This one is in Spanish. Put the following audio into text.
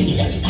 posibilidades.